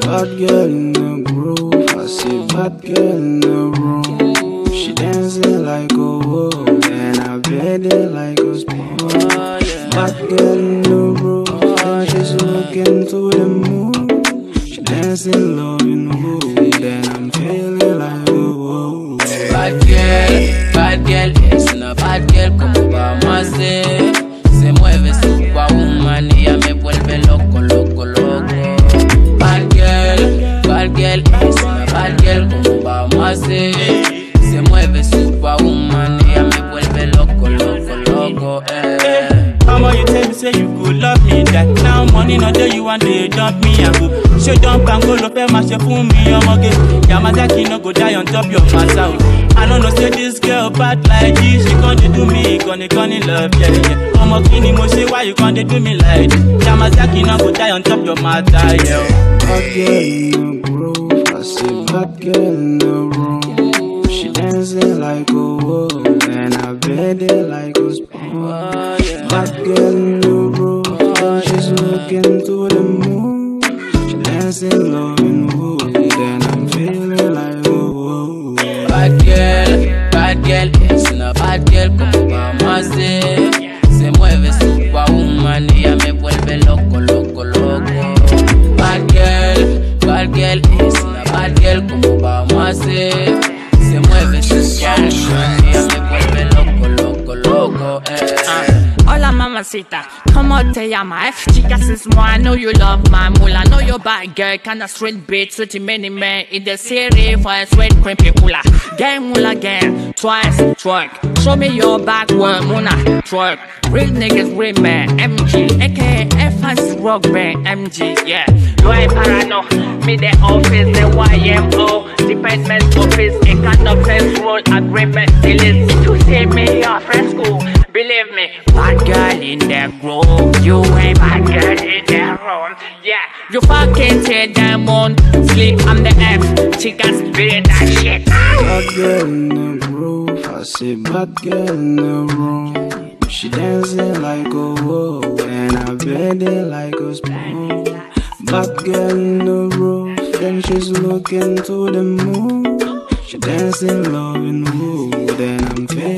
Bad girl in the groove, I see bad girl in the room. She dancing like a wolf, and I bet it like a spoon. Bad girl in the room, she's looking to the moon. She dancing, loving wolf then I'm feeling like a wolf. Bad girl. No dey you want to dump me go show dump and go lo fẹ́ máa ṣe fún mi ọmọge Yamazaki no go die on top your massa o I no know say this girl bad like this she come dey do me ìkànnì kan ní love yeah ọmọ kí ni mo ṣe why you come dey do me like this Yamazaki no go die on top your matter yeah o. Bad girl I see bad girl in the room. She dancing like a whoa, and I bed it like a spoon. Bad girl in the she's looking to the moon. She dancing, loving, woo, then I'm feeling like whoa. Bad girl, bad girl, es una bad girl como vamos a hacer. Se mueve superwoman y ella me vuelve loco, loco, loco. Bad girl, bad girl, es una bad girl como vamos a hacer. Se mueve superwoman Mamacita, ¿cómo te llamas? F chicas es moi, I know you love my mula Know you bad girl, kinda sweet bitch Sweetie many men. In the city for a sweet creepy hula Gang mula gang, twice, twerk. Show me your backward muna, twerk. Real niggas, real man, MG AKA F-Hans Rock Band, MG, yeah. No hay parano, me the office, the YMO Department office, a kind of first rule agreement Delete, to see me your friend school Believe me, girl in the room. You ain't bad girl in the room. Yeah, you fucking take them on. Sleep on the F. Chicas doing that shit. Bad girl in the groove, I see bad girl in the room. She dancing like a whoa, and I bed it like a spoon. Bad girl in the room, then she's looking to the moon. She dancing, loving, woo, and I'm feeling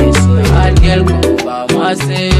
pase.